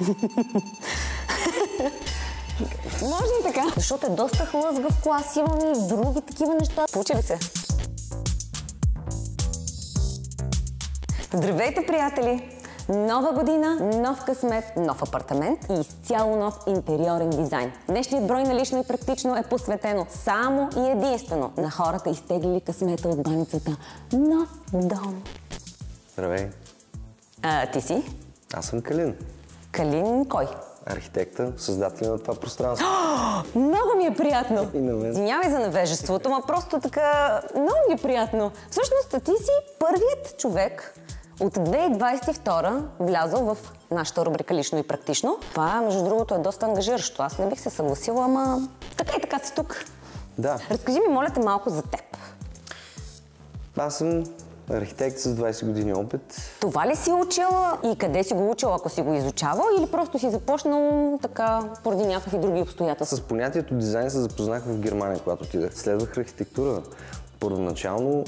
Може и така. Защото е доста хлъзгав клас, имам и други такива неща. Получи ли се? Здравейте, приятели! Нова година, нов късмет, нов апартамент и изцяло нов интериорен дизайн. Днешният брой на лично и практично е посветено само и единствено на хората, изтеглили късмета от баницата. Нов дом. Здравей, А, ти си? аз съм Калин, Калин кой? архитекта, създател на това пространство. Много ми е приятно. И на мен. Извинявай за невежеството, ма просто така много ми е приятно. Всъщност ти си първият човек от 2022 влязъл в нашата рубрика Лично и практично. Това, между другото, е доста ангажиращо. Аз не бих се съгласила, ама така и така си тук. Да, Разкажи ми, моля те, малко за теб. аз съм архитект с 20 години опит. Това ли си учила и къде си го учила, ако си го изучавал, или просто си започнал така поради някакви други обстоятелства? С понятието дизайн се запознах в Германия, когато отидах. Следвах архитектура. Първоначално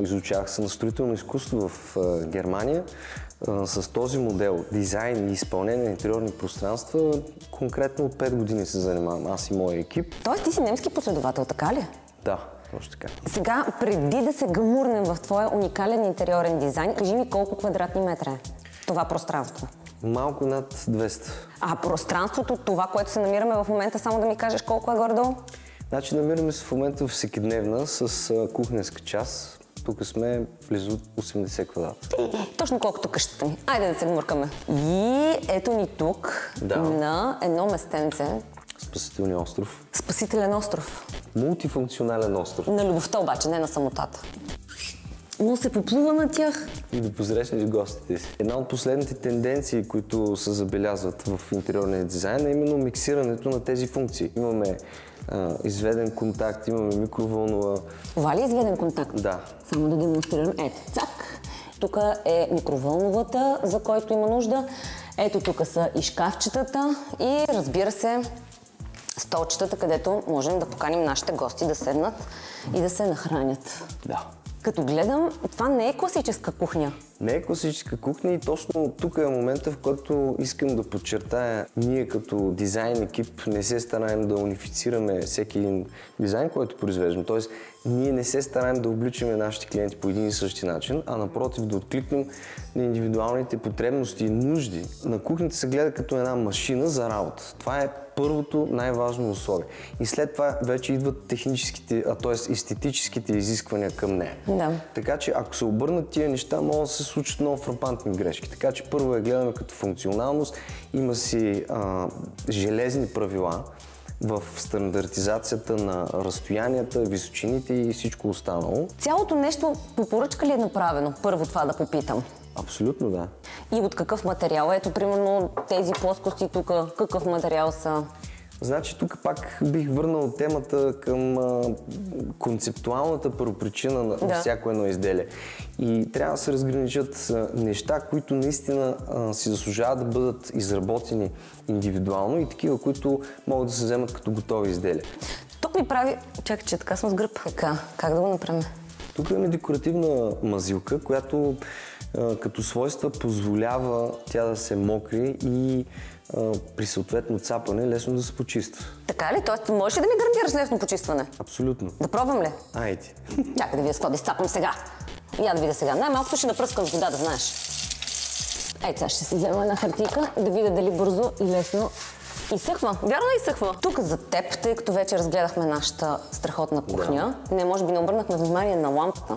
изучавах се на строително изкуство в Германия. С този модел дизайн и изпълнение на интериорни пространства конкретно от 5 години се занимавам. Аз и моя екип. Тоест ти си немски последовател, така ли? Да, точно така. Сега, преди да се гамурнем в твоя уникален интериорен дизайн, кажи ми колко квадратни метра е това пространство. Малко над 200. А пространството, това, което се намираме в момента, само да ми кажеш колко е горе-долу? Значи намираме се в момента всекидневна с кухненска част. Тук сме близо 80 квадрата. Точно колкото къщата ми. Айде да се гмуркаме. И ето ни тук Да. на едно местенце. Спасителния остров. Спасителен остров. Мултифункционален остров. На любовта обаче, не на самотата. Но се поплува на тях. И да посрещнеш гостите си. Една от последните тенденции, които се забелязват в интериорния дизайн е именно миксирането на тези функции. Имаме а, изведен контакт, имаме микровълнова. Това ли е изведен контакт? Да. Само да демонстрирам. Ето, цак. Тук е микровълновата, за който има нужда. Ето тук са и шкафчетата и разбира се столчетата, където можем да поканим нашите гости да седнат и да се нахранят. Да. Като гледам, това не е класическа кухня. Не е класическа кухня и точно тук е момента, в който искам да подчертая, ние като дизайн екип не се стараем да унифицираме всеки един дизайн, който произвеждаме. Тоест, ние не се стараем да обличаме нашите клиенти по един и същи начин, а напротив да откликнем на индивидуалните потребности и нужди. На кухнята се гледа като една машина за работа. Това е първото най-важно условие. И след това вече идват техническите, а т.е. естетическите изисквания към нея. Да. Така че ако се обърнат тия неща, могат да се случат много фрапантни грешки. Така че първо я гледаме като функционалност. Има си а, железни правила в стандартизацията на разстоянията, височините и всичко останало. Цялото нещо по поръчка ли е направено? Първо това да попитам. Абсолютно да. И от какъв материал? Ето, примерно, тези плоскости тук, какъв материал са? Значи тук пак бих върнал темата към а, концептуалната първопричина на Да. всяко едно изделие. И трябва да се разграничат а, неща, които наистина а, си заслужават да бъдат изработени индивидуално и такива, които могат да се вземат като готови изделия. Тук ми прави... Чакай, че така съм с гръб. Така, как да го направим? Тук имаме декоративна мазилка, която като свойства позволява тя да се мокри и при съответно цапане лесно да се почиства. Така ли? Тоест, можеш ли да ми гарантираш лесно почистване? Абсолютно. Да пробвам ли? Айде. Чакай да видя с какво да изцапам сега. Я да видя сега. Най-малкото ще напръскам с вода, да знаеш. Ей, сега ще си взема една хартийка, да видя дали бързо и лесно изсъхва. Вярно изсъхва? Тук за теб, тъй като вече разгледахме нашата страхотна кухня, не, може би не обърнахме внимание на лампата.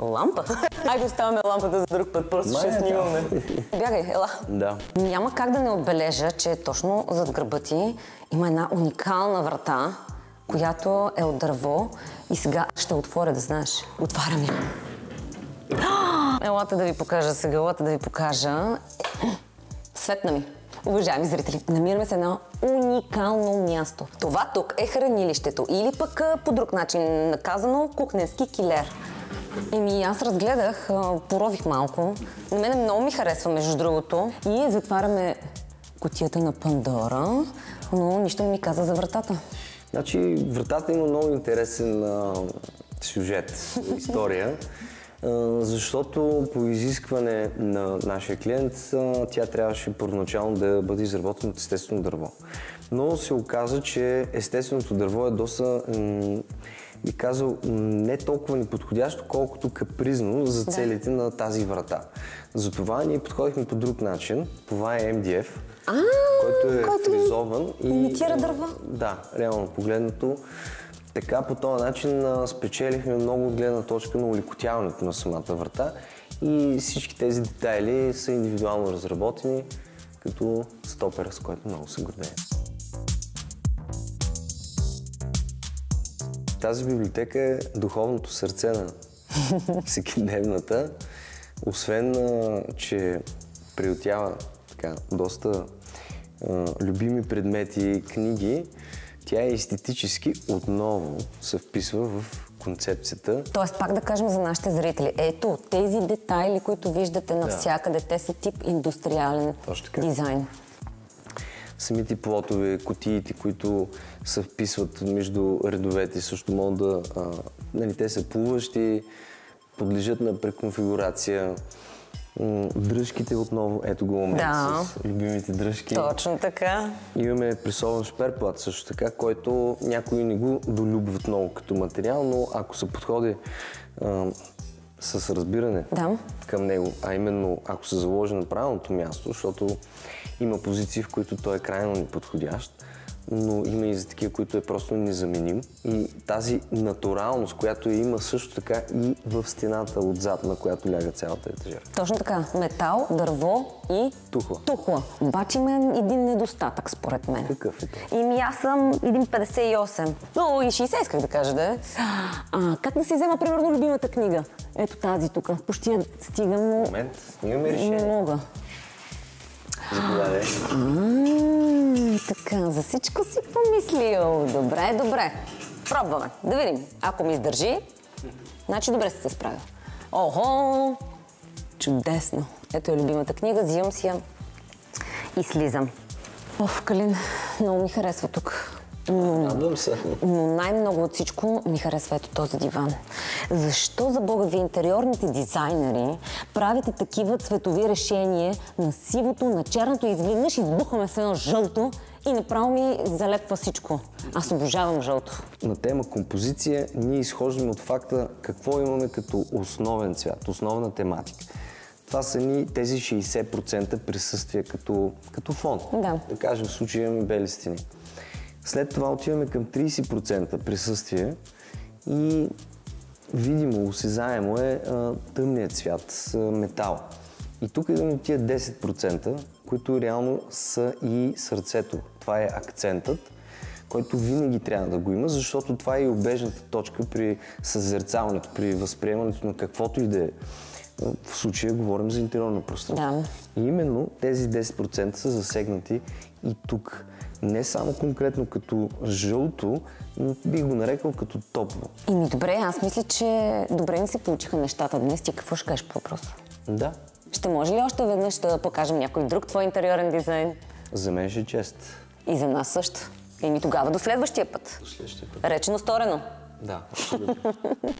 Лампа? Айде оставаме лампата за друг път, просто ще Май е снимаме. Бягай, ела. Да. Няма как да не отбележа, че точно зад гърба ти има една уникална врата, която е от дърво и сега ще отворя, да знаеш. Отварям я. Елате да ви покажа сега, елате да ви покажа. Светна ми. Уважаеми зрители, намираме се на уникално място. Това тук е хранилището или пък по друг начин наказано кухненски килер. Еми, аз разгледах, порових малко. На мен много ми харесва, между другото. И затваряме кутията на Пандора, но нищо не ми каза за вратата. Значи, вратата има много интересен а, сюжет, история, защото по изискване на нашия клиент тя трябваше първоначално да бъде изработена от естествено дърво. Но се оказа, че естественото дърво е доста, би казал, не толкова неподходящо, колкото капризно за целите на тази врата. Затова ние подходихме по друг начин. Това е MDF, който е който фризован. и- имитира дърва? Да, реално погледнато. Така по този начин спечелихме много от гледна точка на улекотяването на самата врата и всички тези детайли са индивидуално разработени като стопер, с което много се гордеем. Тази библиотека е духовното сърце на всекидневната. Освен, че приютява така, доста а, любими предмети, книги, тя е естетически отново се вписва в концепцията. Тоест, пак да кажем за нашите зрители. Ето, тези детайли, които виждате навсякъде, те са тип индустриален дизайн. Самите плотове, кутиите, които се вписват между редовете, също могат да... А, нали, те са плуващи, подлежат на преконфигурация. Дръжките отново, ето го момент Да. с любимите дръжки. Точно така. Имаме пресован шперплат също така, който някои не го долюбват много като материал, но ако се подходи а, с разбиране Да. към него, а именно ако се заложи на правилното място, защото има позиции, в които той е крайно неподходящ, но има и за такива, които е просто незаменим. И тази натуралност, която има също така и в стената отзад, на която ляга цялата етажера. Точно така. Метал, дърво и Тухла. тухла. Обаче има един недостатък, според мен. Какъв е той? И ми аз съм 1,58. Но и 60 исках да кажа, да е. А, как да си взема, примерно, любимата книга? Ето тази тук. Почти я стигам, но Момент, имаме не решение. мога. Заповядай. Така, за всичко си помислил. Добре, добре. Пробваме. Да видим. Ако ми издържи, значи добре сте се справил. Охо! Чудесно. Ето е любимата книга, взимам си я и слизам. Оф, Калин, много ми харесва тук. Но, Радвам се. но най-много от всичко ми харесва ето този диван. Защо за Бога ви интериорните дизайнери правите такива цветови решения на сивото, на черното изведнъж избухваме с едно жълто и направо ми залепва всичко. Аз обожавам жълто. На тема композиция ние изхождаме от факта какво имаме като основен цвят, основна тематика. Това са ни тези 60% присъствие като, като фон. Да. Да кажем, в случая имаме бели стени. След това отиваме към 30% присъствие и видимо, осезаемо е а, тъмният цвят, а, метал. И тук идваме тия 10%, които реално са и сърцето. Това е акцентът, който винаги трябва да го има, защото това е и обежната точка при съзерцаването, при възприемането на каквото и да е. В случая говорим за интериорно пространство. Да. И именно тези 10% са засегнати и тук. Не само конкретно като жълто, но би го нарекал като топло. Ими добре, аз мисля, че добре ни се получиха нещата днес. Ти какво ще кажеш по въпроса? Да, Ще може ли още веднъж да покажем някой друг твой интериорен дизайн? за мен ще е чест. И за нас също. Еми тогава до следващия път. До следващия път. Речено сторено. Да, абсолютно.